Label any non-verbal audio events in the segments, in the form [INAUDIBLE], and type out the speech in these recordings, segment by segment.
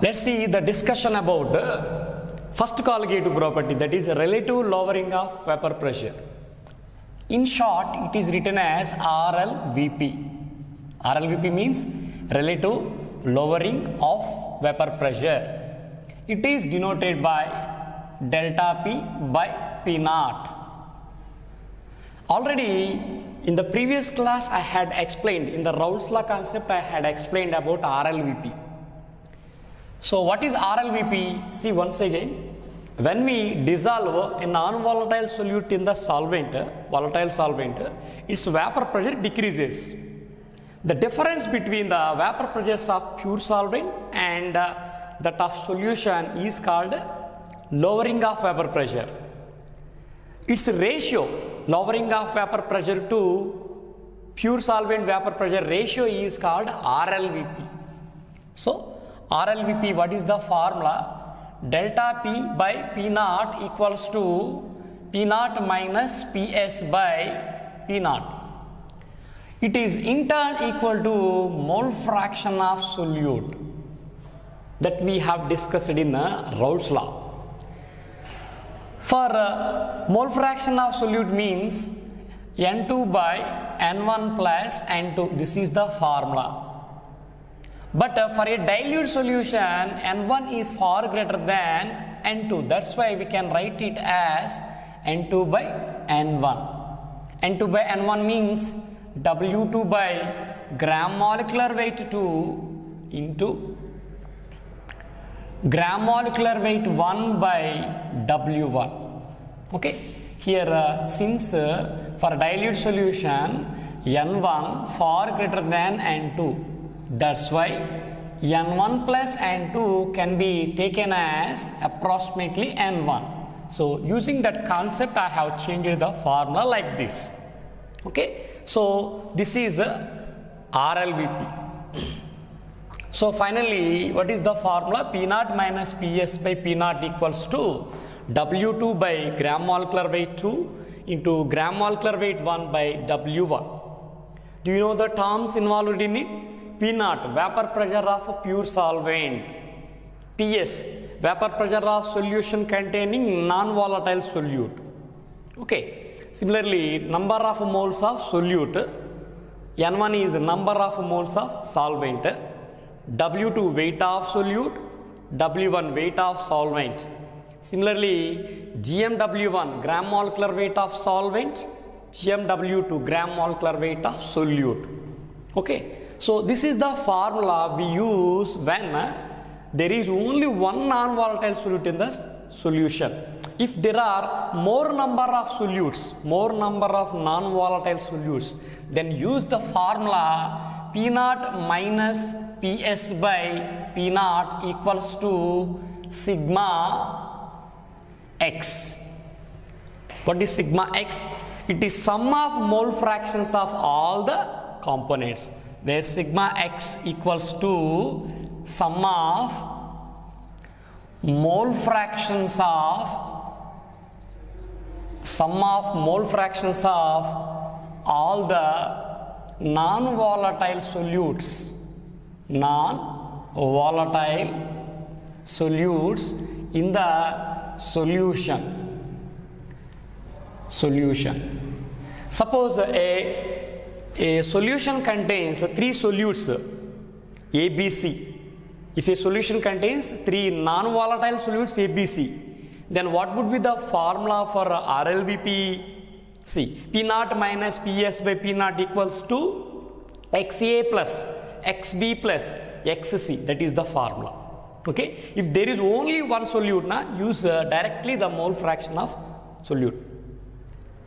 Let's see the discussion about uh, first colligative property that is relative lowering of vapor pressure. In short, it is written as RLVP. RLVP means relative lowering of vapor pressure. It is denoted by delta P by P naught. Already in the previous class, I had explained in the Raoult's law concept, I had explained about RLVP. So, what is RLVP? See once again, when we dissolve a non-volatile solute in the solvent, volatile solvent, its vapor pressure decreases. The difference between the vapor pressures of pure solvent and uh, that of solution is called lowering of vapor pressure. Its ratio, lowering of vapor pressure to pure solvent vapor pressure ratio is called RLVP. So, RLVP, what is the formula? Delta P by P naught equals to P naught minus PS by P naught. It is in turn equal to mole fraction of solute that we have discussed in the Raoult's law. For uh, mole fraction of solute means N2 by N1 plus N2. This is the formula. But uh, for a dilute solution, N1 is far greater than N2. That's why we can write it as N2 by N1. N2 by N1 means W2 by gram molecular weight 2 into gram molecular weight 1 by W1. Okay, here uh, since uh, for dilute solution N1 far greater than N2, that's why N1 plus N2 can be taken as approximately N1. So using that concept, I have changed the formula like this. Okay, so this is RLVP. So finally, what is the formula? P naught minus Ps by P naught equals to W2 by gram molecular weight 2 into gram molecular weight 1 by W1. Do you know the terms involved in it? P naught, vapor pressure of a pure solvent. PS, vapor pressure of solution containing non-volatile solute. Okay. Similarly, number of moles of solute. N1 is number of moles of solvent. W2 weight of solute, W1 weight of solvent. Similarly, GMW1 gram molecular weight of solvent, GMW2 gram molecular weight of solute. Okay, so this is the formula we use when uh, there is only one non-volatile solute in the solution. If there are more number of solutes, more number of non-volatile solutes, then use the formula P naught minus Ps by P naught equals to sigma x. What is sigma x? It is sum of mole fractions of all the components where sigma x equals to sum of mole fractions of sum of mole fractions of all the non-volatile solutes. Non-volatile solutes in the solution. Solution. Suppose a a solution contains three solutes. A b c. If a solution contains three non-volatile solutes a b c then what would be the formula for rlvp see p? Naught minus ps by p naught equals to xa plus xb plus xc. That is the formula. Okay? If there is only one solute now use uh, directly the mole fraction of solute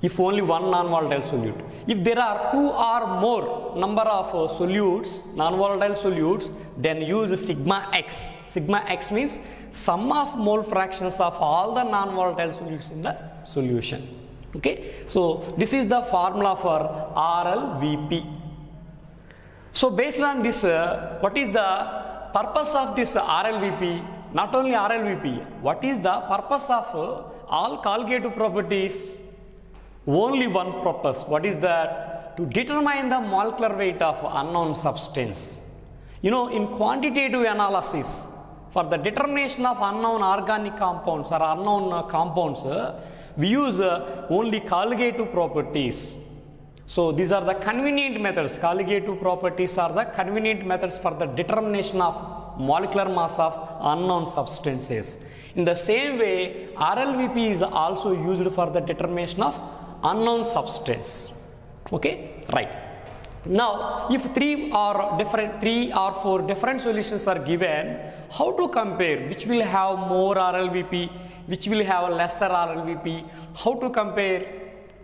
if only one non-volatile solute. If there are two or more number of uh, solutes non-volatile solutes then use sigma x. Sigma x means sum of mole fractions of all the non-volatile solutes in the solution. Okay? So this is the formula for rlvp so based on this uh, what is the purpose of this rlvp not only rlvp what is the purpose of uh, all colligative properties only one purpose what is that to determine the molecular weight of unknown substance you know in quantitative analysis for the determination of unknown organic compounds or unknown uh, compounds, uh, we use uh, only colligative properties. So these are the convenient methods. Colligative properties are the convenient methods for the determination of molecular mass of unknown substances. In the same way, RLVP is also used for the determination of unknown substance. Okay, right. Now, if three or different three or four different solutions are given, how to compare? Which will have more RLVP, which will have lesser RLVP? How to compare?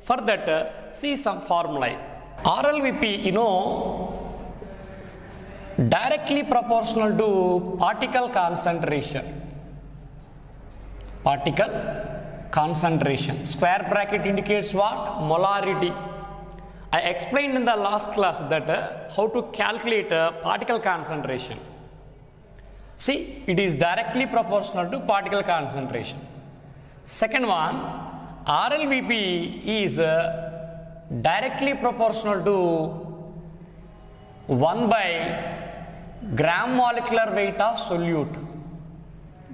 For that, uh, see some formula. RLVP, you know, directly proportional to particle concentration. Particle concentration. Square bracket indicates what? Molarity. I explained in the last class that uh, how to calculate uh, particle concentration. See, it is directly proportional to particle concentration. Second one, RLVP is uh, directly proportional to 1 by gram molecular weight of solute.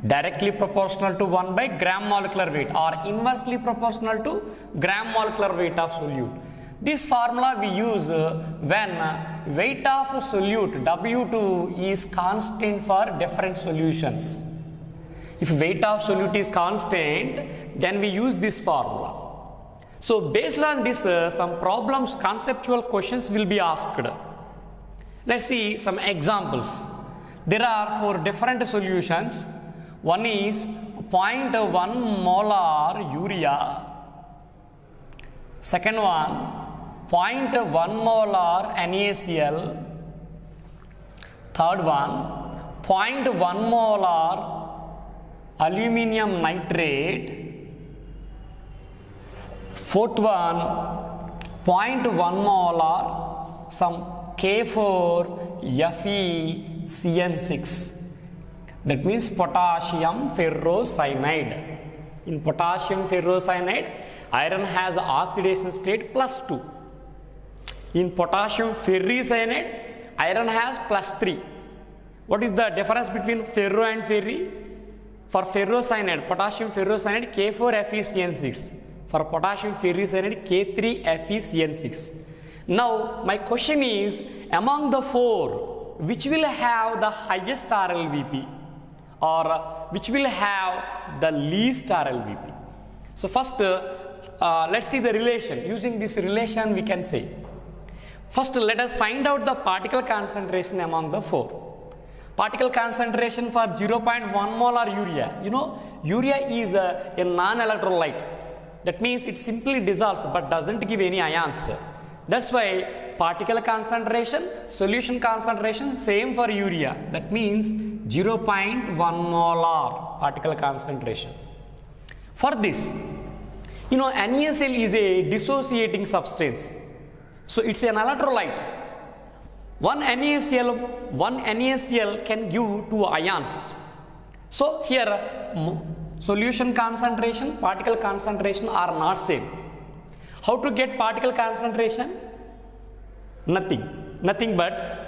Directly proportional to 1 by gram molecular weight or inversely proportional to gram molecular weight of solute. This formula we use uh, when uh, weight of solute W2 is constant for different solutions. If weight of solute is constant, then we use this formula. So based on this, uh, some problems, conceptual questions will be asked. Let's see some examples. There are four different solutions. One is 0.1 molar urea. Second one, 0.1 molar NaCl. Third one, 0.1 molar aluminium nitrate. Fourth one, 0.1 molar some K4 FeCN6. That means potassium ferrocyanide. In potassium ferrocyanide, iron has oxidation state plus 2. In potassium ferricyanide, iron has plus 3. What is the difference between ferro and ferri? For ferrocyanide, potassium ferrocyanide K4 FeCN6. For potassium ferricyanide K3 FeCN6. Now, my question is among the four, which will have the highest RLVP or which will have the least RLVP? So, first, uh, uh, let's see the relation. Using this relation, we can say. First, let us find out the particle concentration among the four. Particle concentration for 0.1 molar urea. You know, urea is a, a non-electrolyte. That means it simply dissolves but doesn't give any ions. That's why particle concentration, solution concentration same for urea. That means 0.1 molar particle concentration. For this, you know NaCl is a dissociating substance. So it's an electrolyte. One NaCl, one NaCl can give two ions. So here solution concentration, particle concentration are not same. How to get particle concentration? Nothing. Nothing but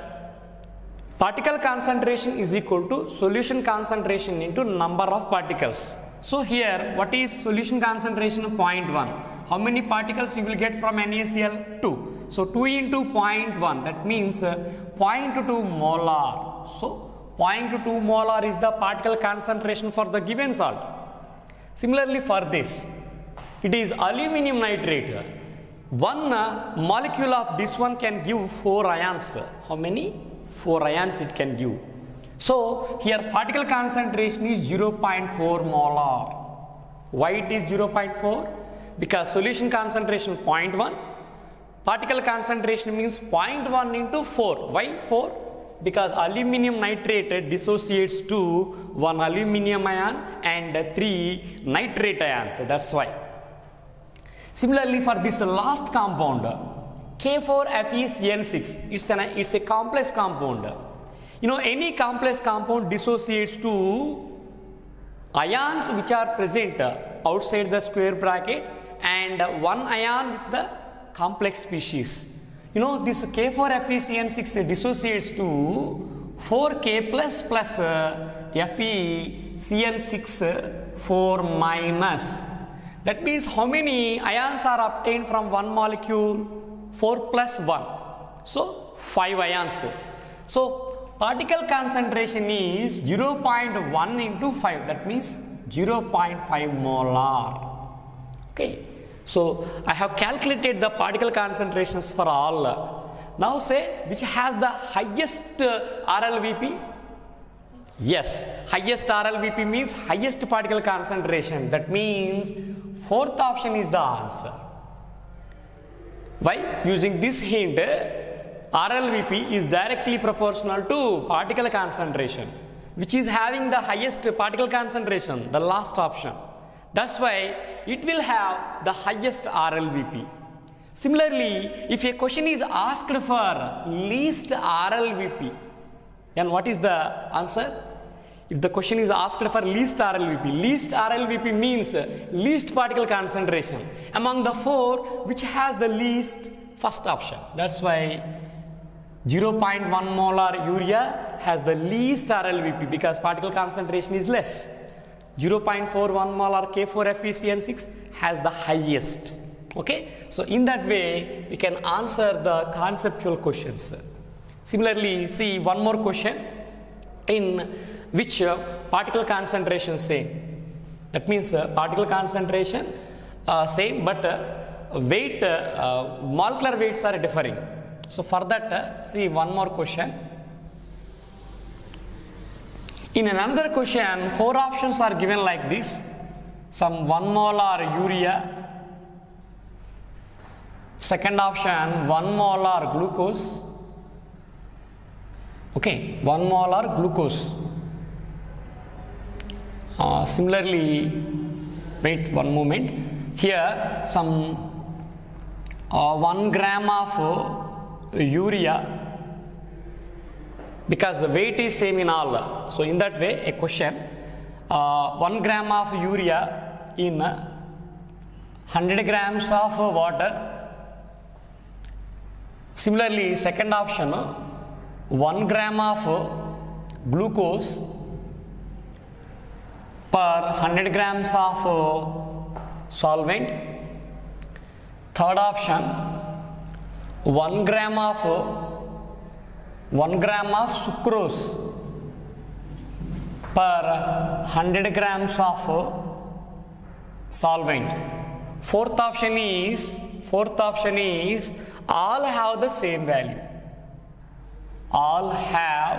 particle concentration is equal to solution concentration into number of particles. So here what is solution concentration of 0.1? How many particles you will get from NaCl? 2. So 2 into 0.1 that means uh, 0.2 molar. So 0.2 molar is the particle concentration for the given salt. Similarly for this it is aluminum nitrate. One uh, molecule of this one can give 4 ions. How many? 4 ions it can give. So here particle concentration is 0.4 molar. Why it is 0.4? Because solution concentration 0.1, particle concentration means 0.1 into 4. Why 4? Because aluminum nitrate dissociates to one aluminum ion and three nitrate ions. That's why. Similarly, for this last compound, K4FeCN6, it's, an, it's a complex compound. You know, any complex compound dissociates to ions which are present outside the square bracket and one ion with the complex species. You know, this K4FeCN6 dissociates to 4K plus plus uh, FeCN6 4 minus. That means how many ions are obtained from one molecule? 4 plus 1. So 5 ions. So particle concentration is 0.1 into 5. That means 0.5 molar. Okay. So I have calculated the particle concentrations for all. Now say which has the highest uh, RLVP? Yes, highest RLVP means highest particle concentration. That means fourth option is the answer. Why? Using this hint, RLVP is directly proportional to particle concentration, which is having the highest particle concentration, the last option. That's why it will have the highest RLVP. Similarly, if a question is asked for least RLVP, then what is the answer? If the question is asked for least RLVP, least RLVP means least particle concentration. Among the four, which has the least first option. That's why 0.1 molar urea has the least RLVP because particle concentration is less. 0.41 molar K4FeCN6 has the highest. Okay, so in that way we can answer the conceptual questions. Similarly, see one more question in which uh, particle concentration same. That means uh, particle concentration uh, same, but weight molecular weights are differing. So for that, see one more question. In another question, four options are given like this. Some 1 molar urea. Second option, 1 molar glucose. Okay, 1 molar glucose. Uh, similarly, wait one moment. Here, some uh, 1 gram of uh, urea because the weight is same in all. So in that way, a question, uh, 1 gram of urea in 100 grams of water. Similarly, second option, 1 gram of glucose per 100 grams of uh, solvent. Third option, 1 gram of uh, 1 gram of sucrose per 100 grams of uh, solvent. Fourth option is fourth option is all have the same value. All have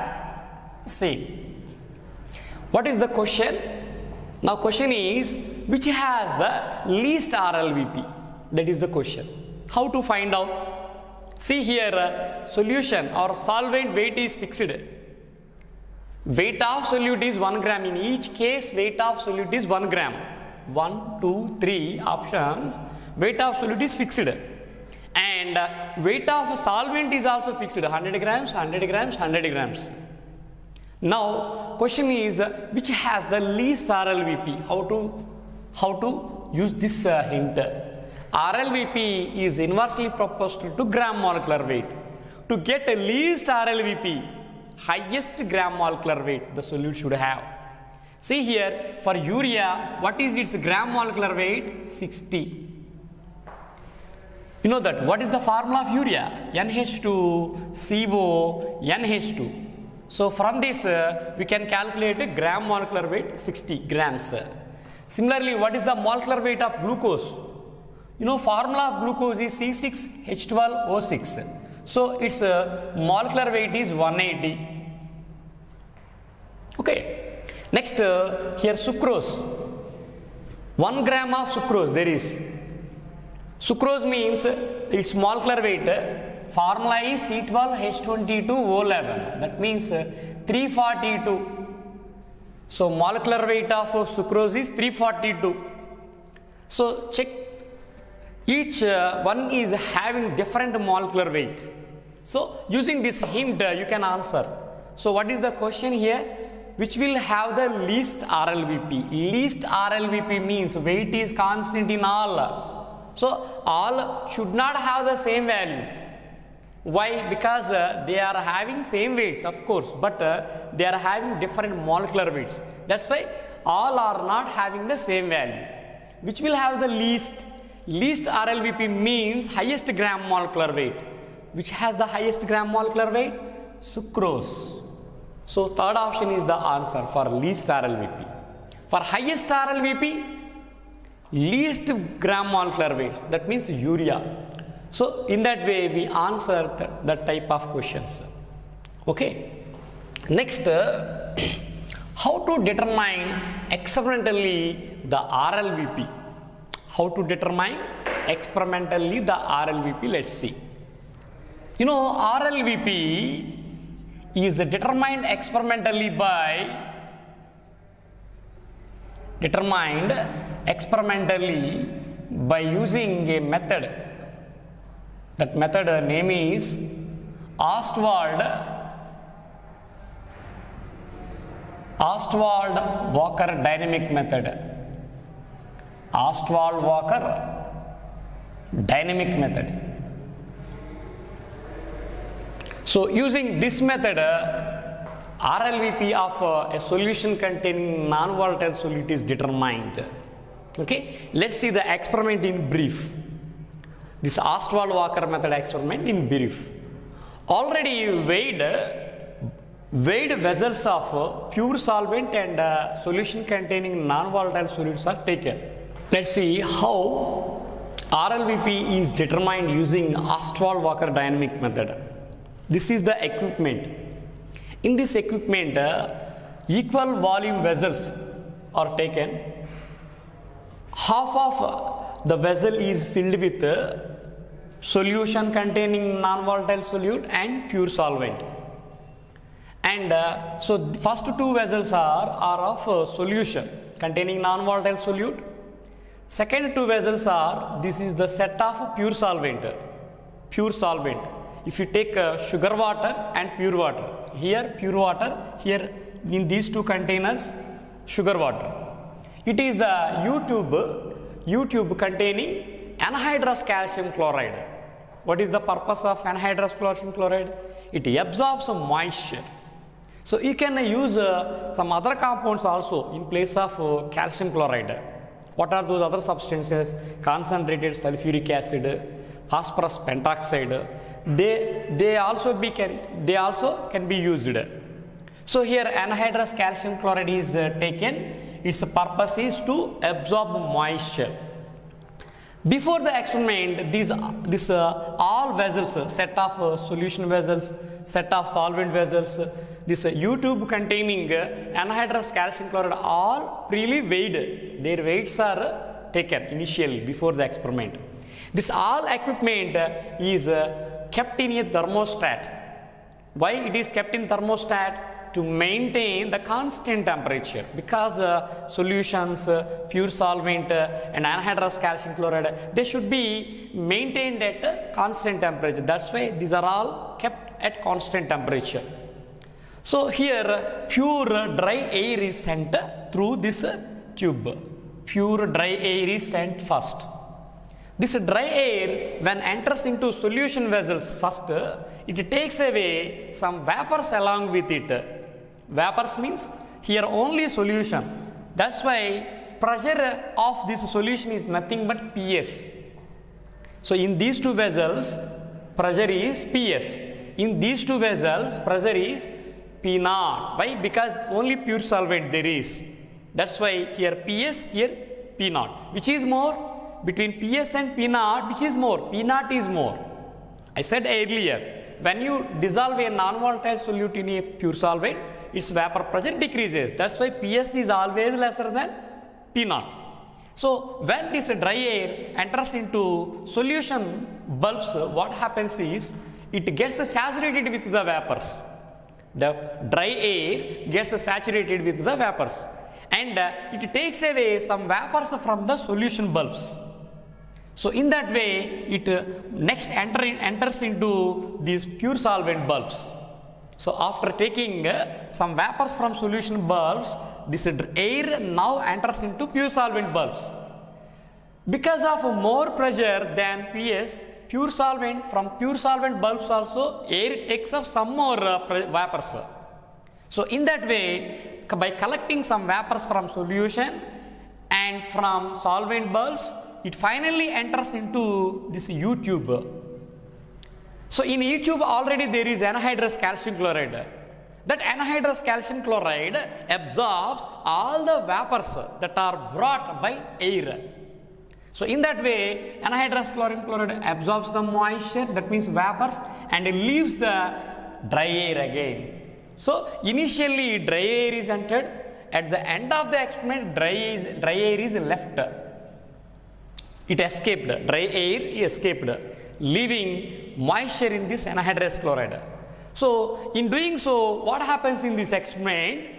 same. What is the question? Now question is which has the least RLVP? That is the question. How to find out? See here, uh, solution or solvent weight is fixed. Weight of solute is 1 gram. In each case, weight of solute is 1 gram. 1, 2, 3 options. Weight of solute is fixed. And uh, weight of solvent is also fixed. 100 grams, 100 grams, 100 grams. Now, question is which has the least RLVP? How to how to use this uh, hint? RLVP is inversely proportional to gram molecular weight. To get a least RLVP, highest gram molecular weight the solute should have. See here, for urea, what is its gram molecular weight? 60. You know that. What is the formula of urea? NH2, CO, NH2. So from this, uh, we can calculate gram molecular weight 60 grams. Similarly, what is the molecular weight of glucose? You know formula of glucose is C6H12O6. So its uh, molecular weight is 180. Okay. Next uh, here sucrose. 1 gram of sucrose there is. Sucrose means its molecular weight formula is C12H22O11 that means uh, 342. So molecular weight of sucrose is 342. So check each uh, one is having different molecular weight. So using this hint uh, you can answer. So what is the question here? Which will have the least RLVP? Least RLVP means weight is constant in all. So all should not have the same value. Why? Because uh, they are having same weights, of course, but uh, they are having different molecular weights. That's why all are not having the same value. Which will have the least? Least RLVP means highest gram molecular weight. Which has the highest gram molecular weight? Sucrose. So third option is the answer for least RLVP. For highest RLVP, least gram molecular weights. That means urea. So in that way we answer that, that type of questions. Okay. Next, uh, [CLEARS THROAT] how to determine experimentally the RLVP? How to determine experimentally the RLVP? Let's see. You know, RLVP is determined experimentally by determined experimentally by using a method. That method name is Ostwald Ostwald Walker dynamic method. Ostwald Walker dynamic method. So using this method, uh, RLVP of uh, a solution containing non-volatile solute is determined. Okay, let's see the experiment in brief. This Ostwald-Walker method experiment in brief. Already weighed weighed vessels of uh, pure solvent and uh, solution containing non-volatile solutes are taken. Let's see how RLVP is determined using Ostwald-Walker dynamic method. This is the equipment. In this equipment, uh, equal volume vessels are taken. Half of the vessel is filled with solution containing non-volatile solute and pure solvent. And uh, so first two vessels are, are of uh, solution containing non-volatile solute. Second two vessels are, this is the set of pure solvent, pure solvent. If you take uh, sugar water and pure water. Here pure water. Here in these two containers sugar water. It is the u tube u tube containing anhydrous calcium chloride what is the purpose of anhydrous calcium chloride? It absorbs moisture. So you can use uh, some other compounds also in place of uh, calcium chloride. What are those other substances? Concentrated sulfuric acid phosphorus pentoxide. They they also be can they also can be used. So here anhydrous calcium chloride is uh, taken. Its purpose is to absorb moisture before the experiment these this uh, all vessels uh, set of uh, solution vessels set of solvent vessels uh, this uh, u tube containing anhydrous calcium chloride all freely weighed their weights are taken initially before the experiment this all equipment is kept in a thermostat. Why it is kept in thermostat? To maintain the constant temperature because uh, solutions, uh, pure solvent uh, and anhydrous calcium chloride, they should be maintained at constant temperature. That's why these are all kept at constant temperature. So here pure dry air is sent through this tube. Pure dry air is sent first. This dry air when enters into solution vessels first, it takes away some vapors along with it. Vapors means here only solution. That's why pressure of this solution is nothing but PS. So in these two vessels, pressure is PS. In these two vessels, pressure is P naught. Why? Because only pure solvent there is. That's why here PS, here P naught. Which is more? between PS and P naught, which is more? P naught is more. I said earlier, when you dissolve a non-volatile solute in a pure solvent, its vapor pressure decreases. That's why PS is always lesser than P naught. So when this dry air enters into solution bulbs, what happens is it gets saturated with the vapors. The dry air gets saturated with the vapors and uh, it takes away some vapors from the solution bulbs. So in that way, it uh, next enter in, enters into these pure solvent bulbs. So after taking uh, some vapors from solution bulbs, this air now enters into pure solvent bulbs. Because of more pressure than PS, pure solvent, from pure solvent bulbs also air takes up some more uh, vapors. So in that way, by collecting some vapors from solution and from solvent bulbs, it finally enters into this U tube. So in E tube already there is anhydrous calcium chloride. That anhydrous calcium chloride absorbs all the vapors that are brought by air. So in that way, anhydrous chlorine chloride absorbs the moisture, that means vapors, and leaves the dry air again. So initially dry air is entered. At the end of the experiment, dry, is, dry air is left. It escaped, dry air escaped, leaving moisture in this anhydrous chloride. So in doing so, what happens in this experiment?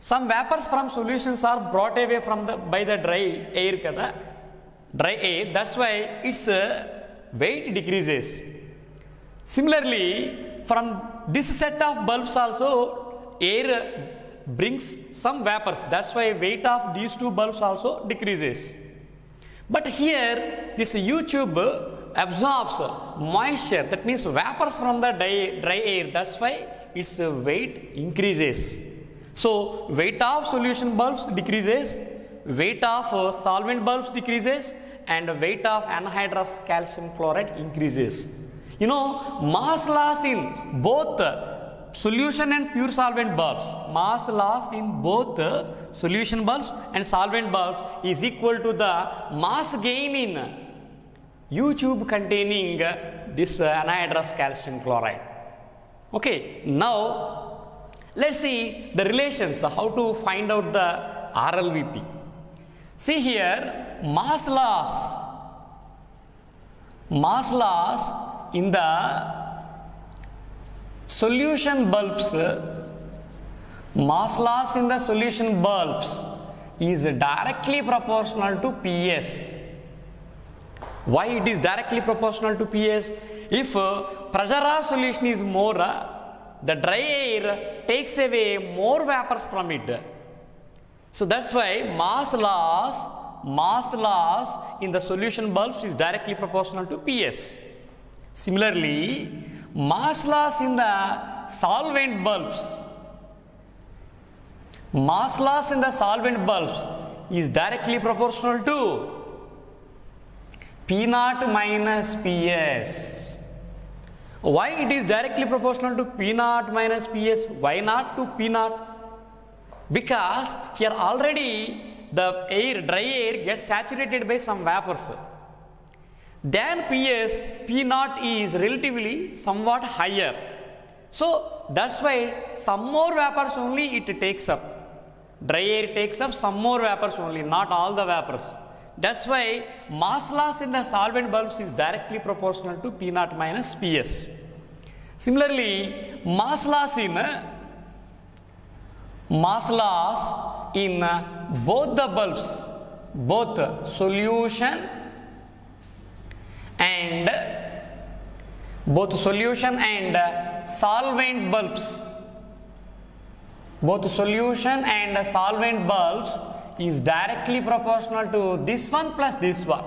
Some vapors from solutions are brought away from the by the dry air dry air that's why its uh, weight decreases similarly from this set of bulbs also air uh, brings some vapors that's why weight of these two bulbs also decreases but here this U tube absorbs moisture. That means vapors from the dry, dry air. That's why its weight increases. So weight of solution bulbs decreases weight of uh, solvent bulbs decreases and weight of anhydrous calcium chloride increases. You know mass loss in both solution and pure solvent bulbs. Mass loss in both solution bulbs and solvent bulbs is equal to the mass gain in U tube containing this uh, anhydrous calcium chloride. Okay now let's see the relations how to find out the RLVP see here mass loss mass loss in the solution bulbs mass loss in the solution bulbs is directly proportional to ps why it is directly proportional to ps if uh, pressure of solution is more uh, the dry air takes away more vapors from it. So that's why mass loss mass loss in the solution bulbs is directly proportional to ps similarly mass loss in the solvent bulbs mass loss in the solvent bulbs is directly proportional to P naught minus PS. Why it is directly proportional to P naught minus PS? Why not to P naught? Because here already the air, dry air gets saturated by some vapors. Then PS, P naught is relatively somewhat higher. So that's why some more vapors only it takes up. Dry air takes up some more vapors only, not all the vapors. That's why mass loss in the solvent bulbs is directly proportional to P naught minus PS. Similarly, mass loss in mass loss in both the bulbs, both solution and both solution and solvent bulbs, both solution and solvent bulbs is directly proportional to this one plus this one.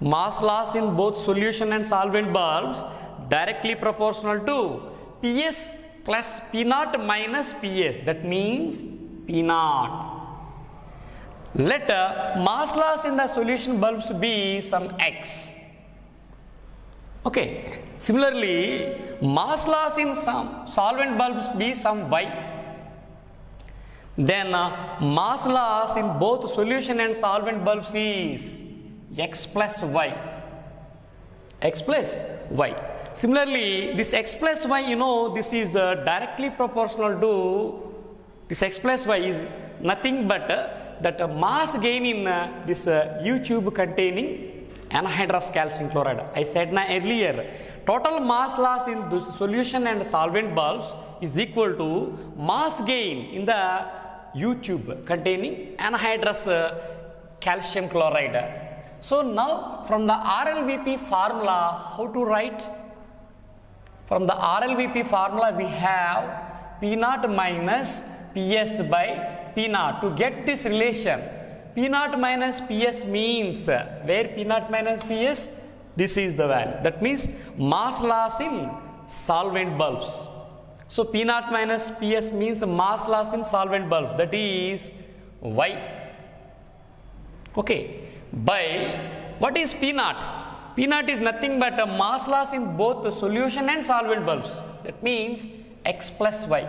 Mass loss in both solution and solvent bulbs directly proportional to PS plus P naught minus PS. That means P naught. Let mass loss in the solution bulbs be some X. Okay. Similarly, mass loss in some solvent bulbs be some Y. Then uh, mass loss in both solution and solvent bulbs is x plus y. x plus y. Similarly, this x plus y, you know, this is uh, directly proportional to this x plus y is nothing but uh, that uh, mass gain in uh, this uh, U tube containing anhydrous calcium chloride. I said na earlier, total mass loss in the solution and solvent bulbs is equal to mass gain in the tube containing anhydrous uh, calcium chloride. So now from the RLVP formula, how to write? From the RLVP formula we have P naught minus PS by P naught. To get this relation, P naught minus PS means uh, where P naught minus PS? This is the value. That means mass loss in solvent bulbs. So P naught minus Ps means mass loss in solvent bulb That is Y. Okay. By what is P naught? P naught is nothing but a mass loss in both the solution and solvent bulbs. That means X plus Y.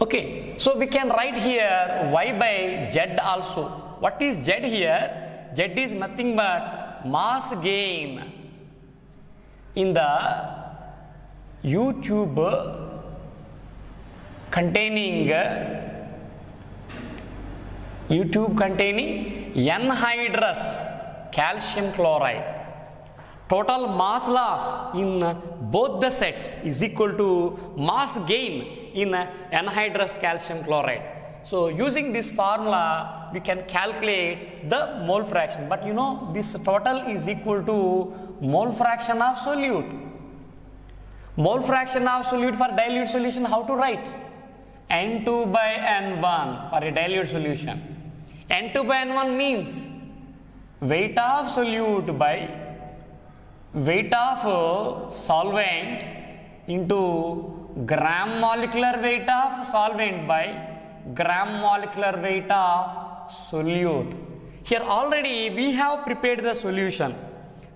Okay, so we can write here y by z also. What is z here? Z is nothing but mass gain in the U tube containing uh, U tube containing anhydrous calcium chloride. Total mass loss in uh, both the sets is equal to mass gain in uh, anhydrous calcium chloride. So using this formula, we can calculate the mole fraction. But you know, this total is equal to mole fraction of solute. Mole fraction of solute for dilute solution, how to write? N2 by N1 for a dilute solution. N2 by N1 means weight of solute by weight of uh, solvent into gram molecular weight of solvent by gram molecular weight of solute. Here already we have prepared the solution.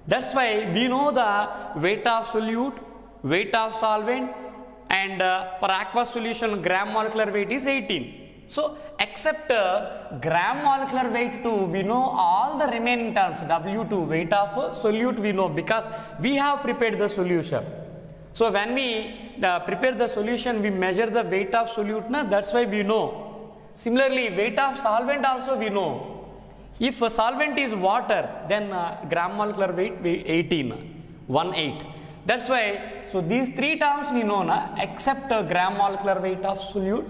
That's why we know the weight of solute, weight of solvent and uh, for aqueous solution gram molecular weight is 18. So except uh, gram molecular weight 2 we know all the remaining terms W2 weight of solute we know because we have prepared the solution. So when we uh, prepare the solution, we measure the weight of solute, na? that's why we know. Similarly, weight of solvent also we know. If a solvent is water, then uh, gram molecular weight be 18, 1 8. That's why, so these three terms we know, na? except uh, gram molecular weight of solute.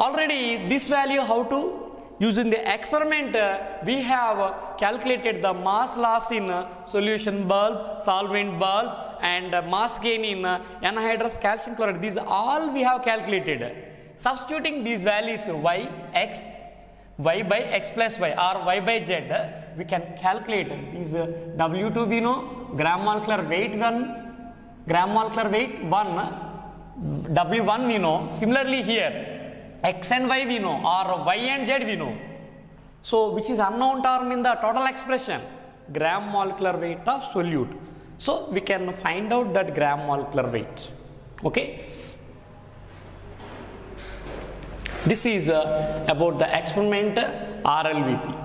Already this value how to Using the experiment, uh, we have calculated the mass loss in uh, solution bulb, solvent bulb and uh, mass gain in anhydrous calcium chloride. These all we have calculated. Substituting these values y, x, y by x plus y or y by z, we can calculate these uh, W2 we know, gram molecular weight 1, gram molecular weight 1, W1 we know. Similarly here, x and y we know or y and z we know. So which is unknown term in the total expression gram molecular weight of solute. So we can find out that gram molecular weight. Okay. This is uh, about the experiment RLVP.